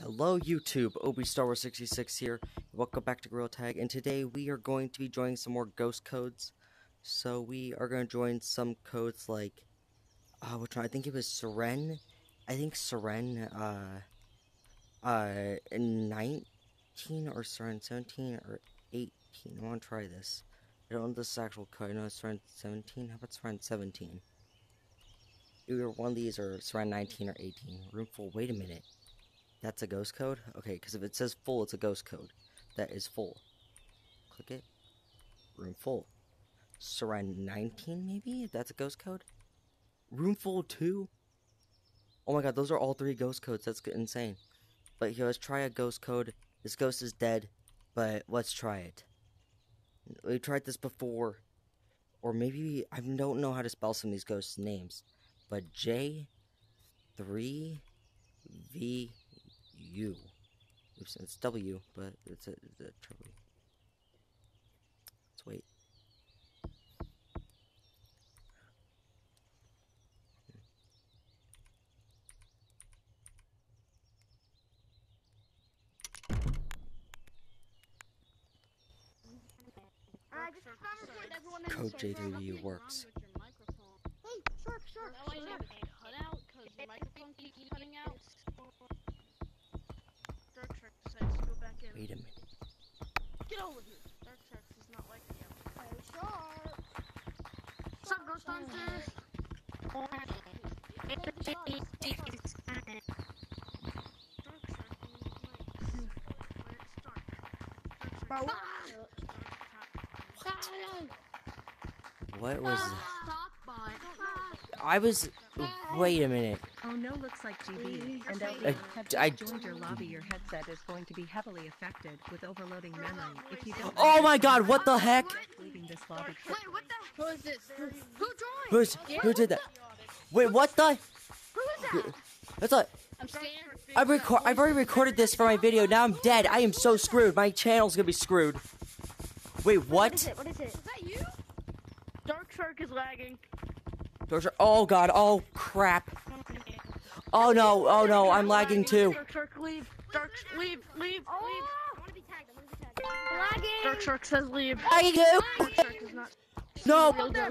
Hello YouTube, Obi Star Wars 66 here. Welcome back to Gorilla Tag, and today we are going to be joining some more ghost codes. So we are going to join some codes like, uh, which one? I think it was Seren. I think Seren, uh, uh, 19 or Seren 17 or 18. I want to try this. I don't know this actual code. I know it's Seren 17. How about Seren 17? Either one of these or Seren 19 or 18. Room full. Wait a minute. That's a ghost code? Okay, because if it says full, it's a ghost code. That is full. Click it. Room full. Seren 19, maybe? That's a ghost code? Room full 2? Oh my god, those are all three ghost codes. That's insane. But here, let's try a ghost code. This ghost is dead, but let's try it. We tried this before. Or maybe, I don't know how to spell some of these ghosts' names. But J, 3, V, U. Oops, it's W, but it's a, it's a triple. Let's wait. I just found a everyone in Code the server. J3U works. Hey, shark, shark, That way you shark. have cut out because your microphone keeps cutting out. Dark Shark decides to go back in. Wait a minute. Get over here. Dark Shark is not like you. Hey, shark. What's up, Ghost Hunters? Hey, shark. Dark Shark means night. when it's dark. Dark Bro, Shark What was. Ah, Stop by. I was. Wait a minute. Oh no, looks like GB and LB have I- joined your lobby. Your headset is going to be heavily affected with overloading memory. If you don't Oh my god, what the heck? leaving this lobby Wait, what the? Who is this? Who joined? Who's. Who did that? Wait, what the? Who is that? That's a. I'm scared. I record. I've already recorded this for my video. Now I'm dead. I am so screwed. My channel's gonna be screwed. Wait, What is what? it? What is it? Is that you? Dark Shark is lagging. Those are. Oh god. Oh crap. Oh no. Oh no. I'm lagging too. Dark Shark, leave. Dark, sh- leave, leave, oh. leave. I want to be tagged. I want to be tagged. Lagging. Dark Shark says leave. Lagging too. Dark Shark is not. No. No, no.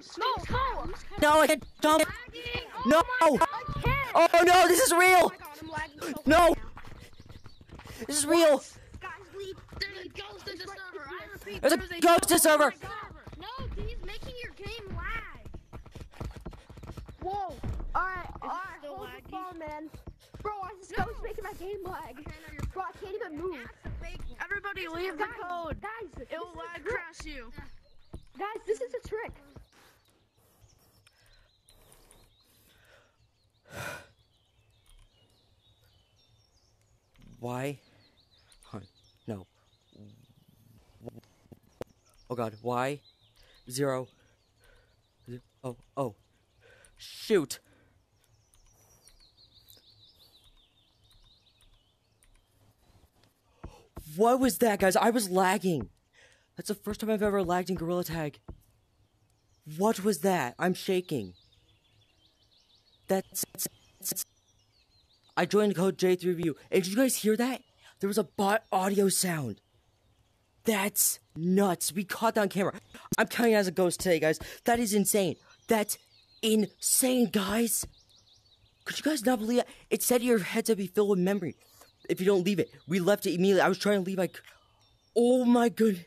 No. I can't jump. Lagging. Oh no. I can't. Oh no. This is real. Oh god, so No. This is real. Guys, leave. There's a ghost in the server. I repeat, There's a ghost in the server. No, he's making your game lag. Whoa. Alright, alright, hold laggy? the phone, man. Bro, I just ghost making my game lag. Bro, I can't even move. Everybody leave the Guys, code. guys, this It will is a lag trick. crash you. Guys, this is a trick. Why? Huh, no. Oh god, why? Zero. Oh, oh. Shoot! What was that, guys? I was lagging. That's the first time I've ever lagged in Gorilla Tag. What was that? I'm shaking. That's. I joined code J3VU. And did you guys hear that? There was a bot audio sound. That's nuts. We caught that on camera. I'm counting as a ghost today, guys. That is insane. That's insane, guys. Could you guys not believe it? It said your headset be filled with memory if you don't leave it. We left it immediately. I was trying to leave like Oh my good.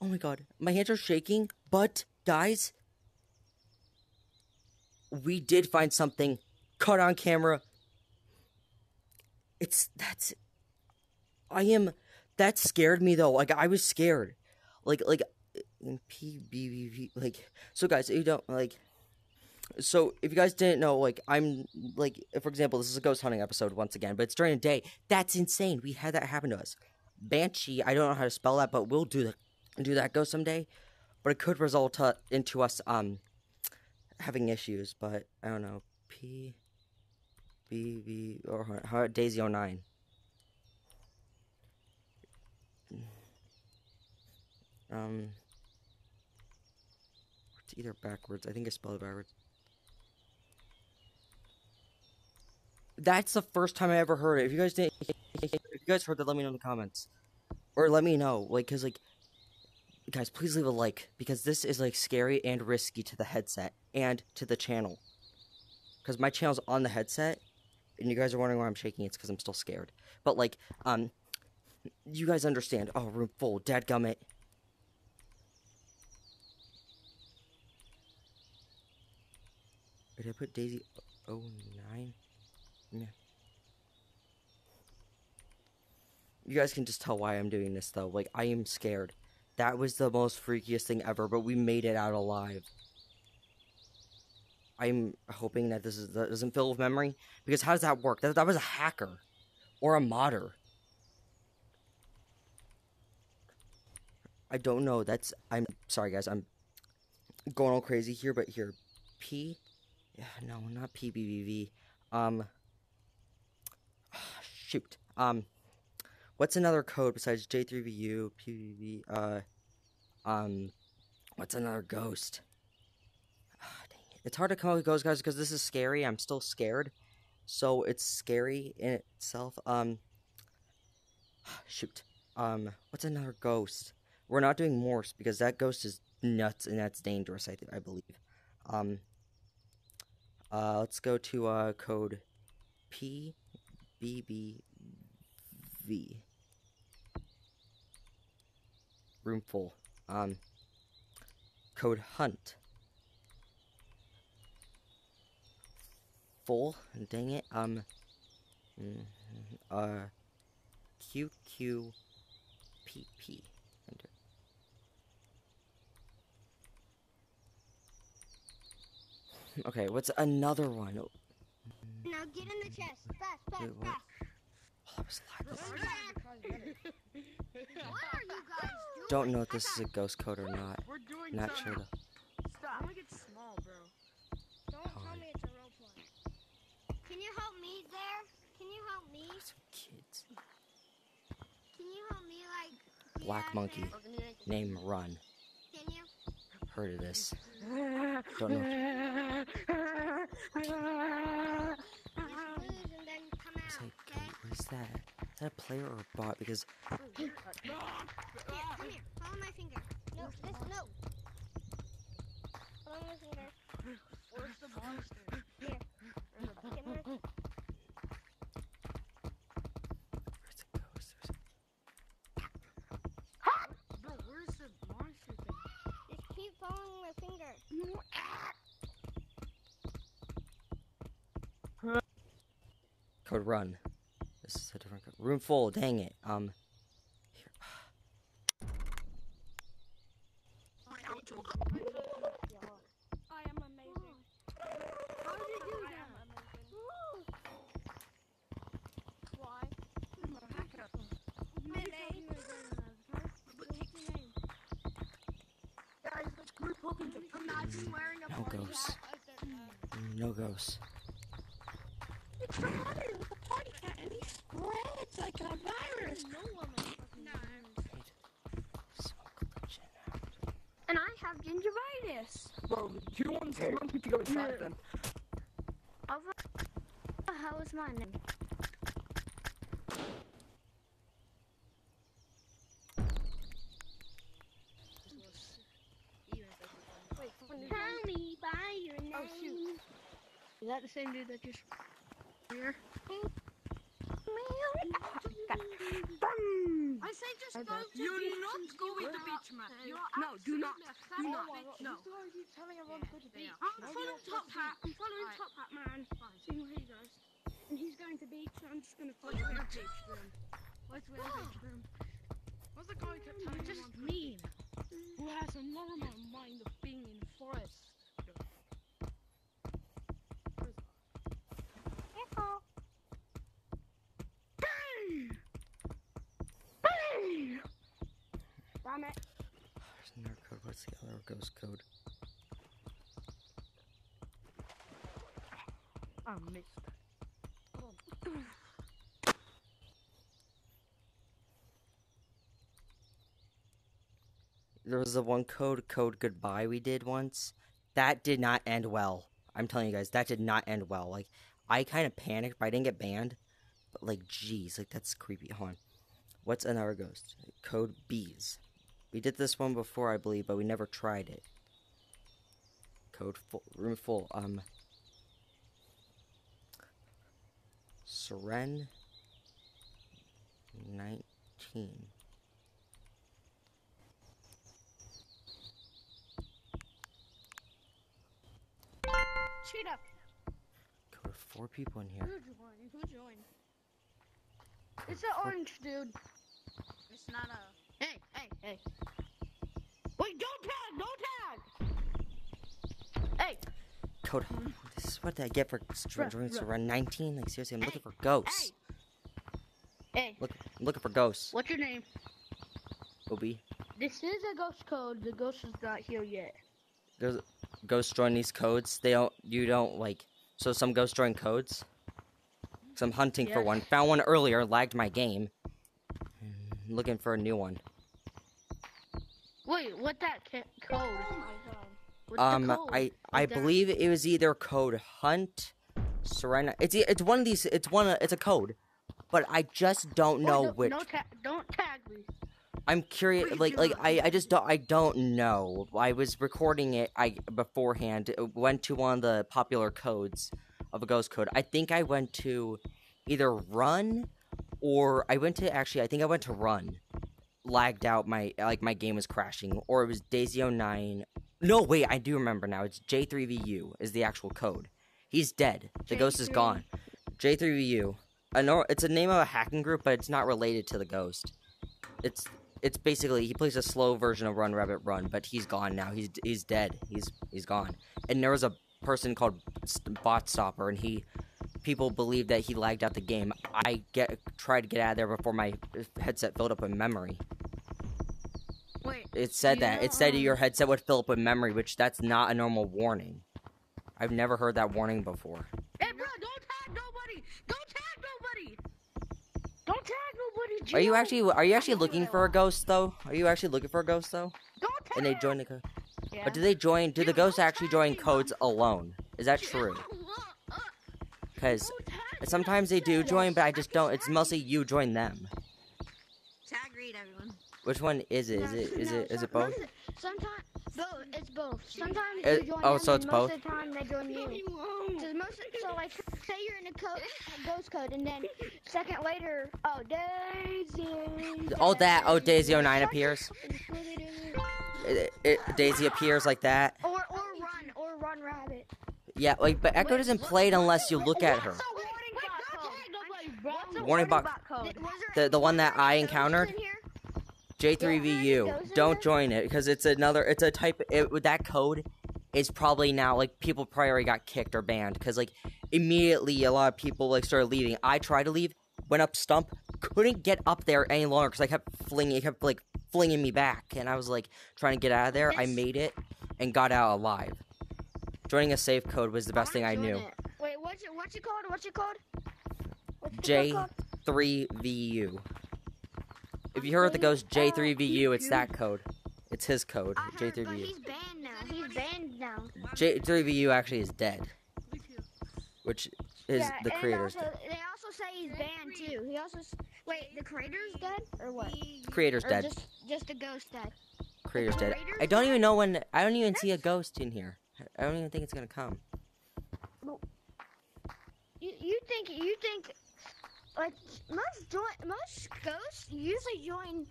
Oh my god. My hands are shaking, but guys, we did find something caught on camera. It's that's I am that scared me though. Like I was scared. Like like PBBV like so guys, you don't like so if you guys didn't know like I'm like for example, this is a ghost hunting episode once again, but it's during the day. That's insane. We had that happen to us. Banshee, I don't know how to spell that, but we'll do that do that ghost someday. But it could result into us um having issues, but I don't know. P B B or how Daisy 09. Um it's either backwards. I think I spelled it backwards. That's the first time I ever heard it. If you guys didn't, if you guys heard that, let me know in the comments, or let me know, like, cause like, guys, please leave a like because this is like scary and risky to the headset and to the channel. Cause my channel's on the headset, and you guys are wondering why I'm shaking. It's because I'm still scared. But like, um, you guys understand. Oh, room full. Dad gummit. Did I put Daisy 09? Yeah. You guys can just tell why I'm doing this though. Like I am scared. That was the most freakiest thing ever, but we made it out alive. I'm hoping that this is that doesn't fill with memory because how does that work? That that was a hacker or a modder. I don't know. That's I'm sorry guys. I'm going all crazy here, but here P no, not PBBV. Um shoot. Um what's another code besides J3VU, PBB, uh um what's another ghost? Ah, dang it. It's hard to come up with ghosts guys because this is scary. I'm still scared. So it's scary in itself. Um shoot. Um what's another ghost? We're not doing Morse because that ghost is nuts and that's dangerous, I I believe. Um uh, let's go to uh, code PBBV. Room full. Um, code Hunt. Full. Dang it. Um. mm, Uh. QQPP. Okay, what's another one? Now get in the chest. Fast, fast, Wait, fast. oh, I was live. This- What are you guys doing? Don't know if this is a ghost code or not. We're doing Not something. sure though. Stop. I'm gonna get small, bro. Don't tell me it's a role play. Can you help me there? Can you help me? Some kids. Can you help me like? Black monkey. Name Run. Can you? Heard of this? Don't know. Just lose and then come It's like, Okay. what is that? Is that a player or a bot? Because Here, come here. Follow my finger. No, this no. Follow my finger. Where's the monster? Here. Come here. where's a ghost? There's Bro, where's the monster thing? Just keep following my finger. Code Run. This is a different code. Room full. Dang it. Um. Here. I am amazing. How did you do that? Why? Melee. Imagine wearing a No party ghosts. Hat as their, uh, Mm, No ghosts. no woman. Smoke glitching out. And I have gingivitis. Bro, you want you want me to go inside then? What the hell is my name? Tell me by your name. Oh, shoot. Is that the same dude that just here? I say just I go bet. to You're beach not going to will beach, man. You're No, do not. Do a not. fat bitch. No. telling everyone to go to beach. I'm Yeah, following yeah, Top Hat. I'm following Alright. Top Hat Man. Seeing where he goes. And he's going to beach, so I'm just gonna follow What's him. the beach room? What's the beach ah! room? What's the guy kept telling Just everyone to- mean. Who has a normal mind of being in forest. Damn it. There's another code. What's the other ghost code? I missed. There was the one code, code goodbye we did once. That did not end well. I'm telling you guys, that did not end well. Like, I kind of panicked, but I didn't get banned. But like, jeez, like that's creepy. Hold on. What's another ghost? Code B's. We did this one before, I believe, but we never tried it. Code full, room full. Um, Seren. Nineteen. Speed up. Code four people in here. Who joined? Who joined? It's an orange dude. It's not a. Hey, hey, hey. Wait, don't tag, don't tag. Hey, Code. This is what I get for Bruh, joining bruh. Seren nineteen. Like seriously, I'm looking for ghosts. hey, Look, I'm looking for ghosts. what's your name? Obi. This is a ghost code. The ghost is not here yet. There's ghosts join these codes. They don't. You don't like. So some ghosts join codes. So I'm hunting for one. Found one earlier. Lagged my game. Looking for a new one. Wait, what that ca- code? Oh my god. What's um, the code? I I Is there- believe it was either code hunt, Serena. It's it's one of these. It's one. It's a code, but I just don't Wait, know no, which. No ta- don't tag me. I'm curious. Like like. I I just don't I don't know. I was recording it I beforehand. It went to one of the popular codes of a ghost code. I think I went to either run or I went to actually I think I went to run. Lagged out my like my game was crashing or it was Daisy 09. No, wait, I do remember now. It's J3VU is the actual code. He's dead. The ghost is gone. J3VU. I know it's a name of a hacking group, but it's not related to the ghost. It's it's basically he plays a slow version of Run Rabbit Run, but he's gone now. He's he's dead. He's he's gone. And there was a person called Bot Stopper, and he people believe that he lagged out the game. I get tried to get out of there before my headset filled up with memory. Wait, It said that. know, It said um, your headset would fill up with memory, which that's not a normal warning. I've never heard that warning before. hey, bro, don't tag nobody. Don't tag nobody. Don't tag nobody. Are you actually are you actually looking for a ghost though? Are you actually looking for a ghost though? Don't. And they join the code. Yeah. But do they join? Do the ghosts actually join codes alone? Is that true? Because Don't tag me, sometimes they do join, but I just don't. It's mostly you. join them. Tag read everyone. Which one is it? Is it is no, it is it both? Sometimes both. It's both. Sometimes It- you join oh, them, so it's most both? of the time they join you. So most, of- so like, say you're in a code, a ghost code, and then second later, oh Daisy. Oh, that- oh, Daisy 09 appears. It, it, Daisy appears like that. Or or run or run rabbit. Yeah, like but Echo doesn't play it unless you look at her. Warning bot the Warning bot- bot code? Th- was there- The the one that I any ghosts encountered. J3VU. Don't join it because it's another. It's a type. It, with that code is probably now like people probably already got kicked or banned because like immediately a lot of people like started leaving. I tried to leave, went up stump, couldn't get up there any longer because I kept flinging, it kept like flinging me back, and I was like trying to get out of there. I made it and got out alive. Joining a safe code was the best thing I knew. It. Wait, what's your what's? What's your code? J3VU. If you heard the ghost J3VU, it's that code. It's his code, heard, J3VU. he's banned now. He's banned now. J3VU actually is dead, which is yeah, the creator's also, dead. They also say he's banned too. He also wait, the creator's dead or what? Creator's Or dead. just just a ghost dead. Creator's dead. Creator's I don't dead? even know when. I don't even see a ghost in here. I don't even think it's gonna come. You you think you think like most join most ghosts usually join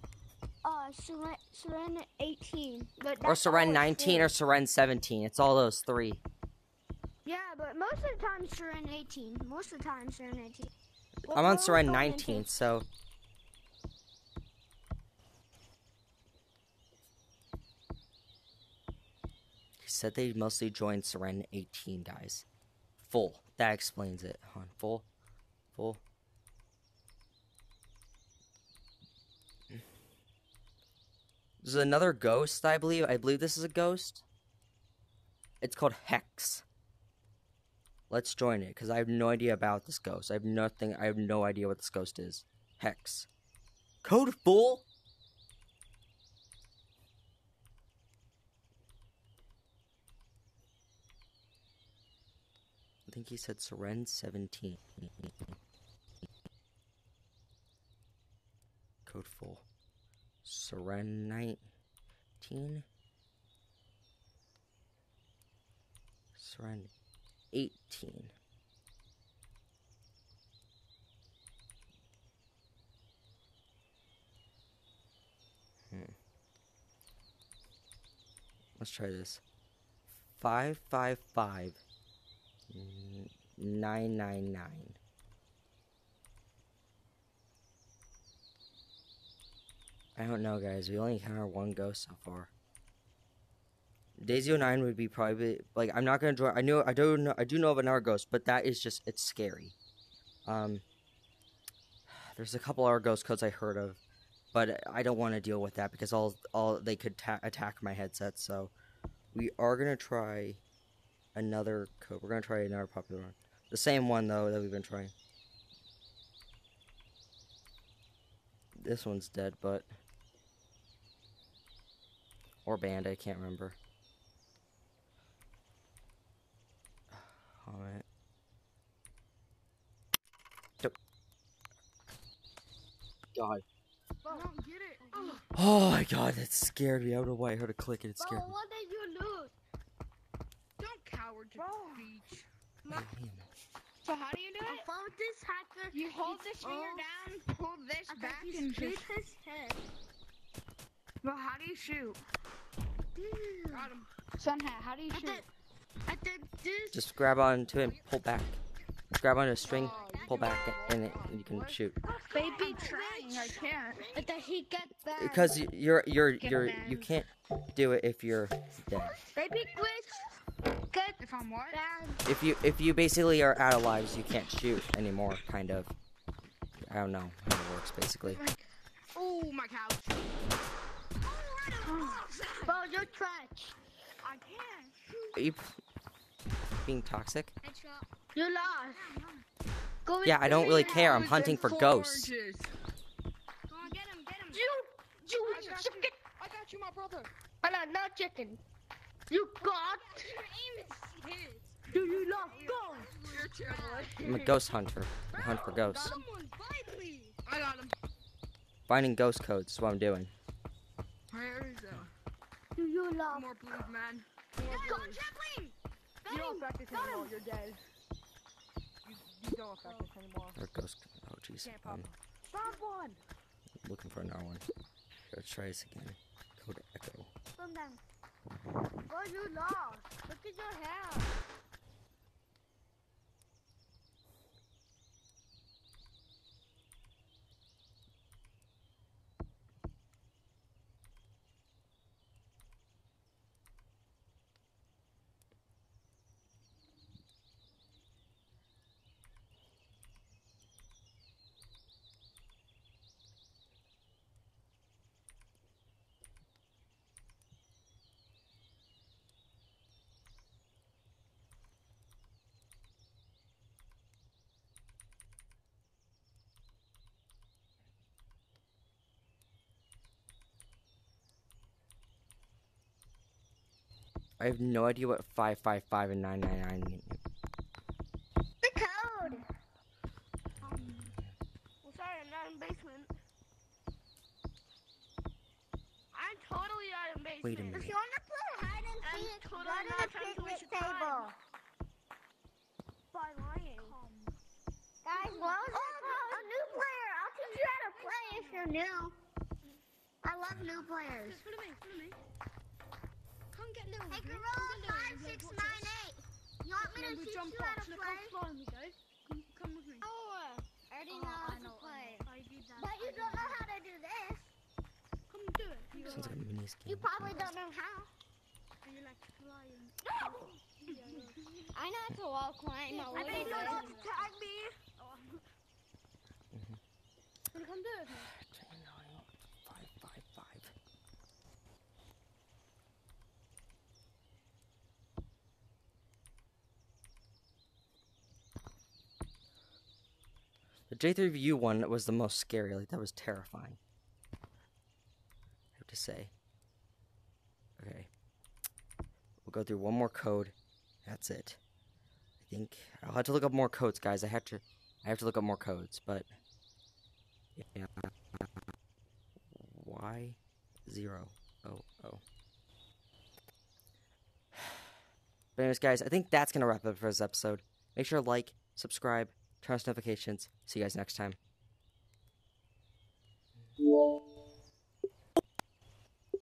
uh Seren, Seren 18, but Or Seren 19 or. Seren 17. It's all those three. yeah, but most of the time Seren 18. Most of the time Seren 18. What- I'm on Seren 19, into? so. He said they mostly joined Seren 18, guys. Full. That explains it. Hold on. Full. Full. There's another ghost, I believe. I believe this is a ghost. It's called Hex. Let's join it, because I have no idea about this ghost. I have nothing. I have no idea what this ghost is. Hex. Code full? I think he said Seren 17. Code full. Seren 19. Seren 18. Hmm. Let's try this. five five five nine nine nine. I don't know, guys. We only encountered one ghost so far. Daisy 09 would be probably like I'm not gonna draw. I know I don't know. I do know of another ghost, but that is just it's scary. Um, there's a couple other ghost codes I heard of, but I don't want to deal with that because all all they could ta- attack my headset. So we are gonna try another code. We're gonna try another popular one. The same one though that we've been trying. This one's dead, but or band. I can't remember. Alright. Nope. God. I don't get it. Ugh. Oh my god, that scared me. I don't know why I heard a click and it Bro, scared me. what did you lose? Don't coward to Bro. beach. Damn. So how do you do it? found this hacker. You hold this finger down, pull this back, and he's just. his head. But how do you shoot? Dude. Got him. Sun hat, how do you I shoot? did. I did this. Just grab onto it and pull back. Just grab onto a string, Oh, pull back, and it, you can shoot. Baby trying, I can't. And then he get back. Because y- you're you're you're you can't do it if you're dead. Baby glitch. Get If I'm what? banned. If you if you basically are out of lives, you can't shoot anymore. Kind of. I don't know how it works basically. Oh, my couch. Bro, you're trash. I can't. Are you being toxic? You lost. Go Yeah, I don't really care. I'm hunting for ghosts. Come on, get him, get him. You, you I got chicken. you. I got you, my brother. I know, no chicken. You got. Do you love ghosts? You're terrible. I'm a ghost hunter. I hunt for ghosts. Someone fight me. I got him. Finding ghost codes is what I'm doing. Where is that? Do you love? More blues, man. Go Chaplin. You don't affect this anymore. You're dead. You, you don't affect this anymore. Or ghost. Oh jeez. Can't pop. Um, Found one. looking for another one. Let's try this again. Code Echo. From them. Bro, you lost. Look at your hair. I have no idea what 555 and 999 mean. The code. Um, well, sorry, I'm not in basement. I'm totally out of basement. Wait a If you want to play hide and I'm seek, totally go to the trying picnic table. By lying. Guys, what was oh, a new player. I'll teach you how to play if you're new. I love new players. Follow me, follow me. Come get little. Hey, dude. Gorilla Come get five six Watch nine this. eight. You want me Then to teach jump you how off. to Look play? how far we go. Come, come with me. Oh, I already Oh, know how to play. I did that. But you don't know how to do this. Come do it. You Sounds like a mini. You probably don't know how. and you like flying. I know how to wall climb. a I little think bit. you want to tag me. Wanna come do it J3vu1 was the most scary. Like that was terrifying. I have to say. Okay. We'll go through one more code. That's it. I think I'll have to look up more codes, guys. I have to. I have to look up more codes, but yeah. Y00. But anyways, guys, I think that's gonna wrap up for this episode. Make sure to like, subscribe, on notifications. See you guys next time.